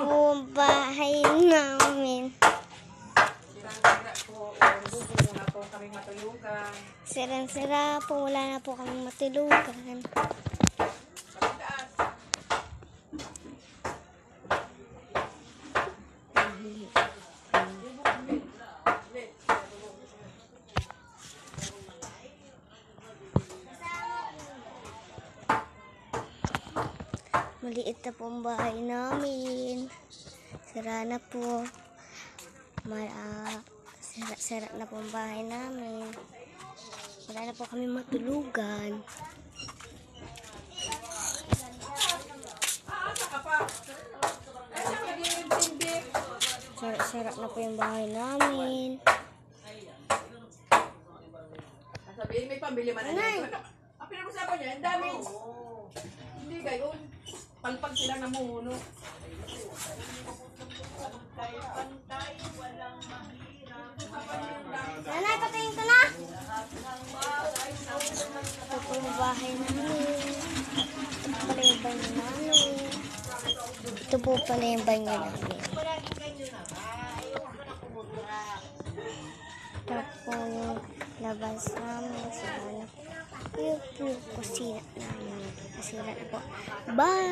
po bahay namin. Sira-sira po. Gusto mo na po kami matulugan. Sirang-sira po, wala na po kami matulugan. Maliit na po ang bahay namin. Sira na po. Ma- ah, sira, sira na po ang bahay namin. Wala na po kami matulugan. Ay, siya mag-iintindi. Sira, sira na po yung bahay namin. Sabihin, may pambili man na. Ano? Ang pinag-usapan niya, ang damage. Hindi gayon. Palpag sila ng bahay namin. Pala yung banyo namin. Ito po pala yung banyo namin. Ito po yung labas namin. Sira na po. Ito po kusina namin. Na po. Bye!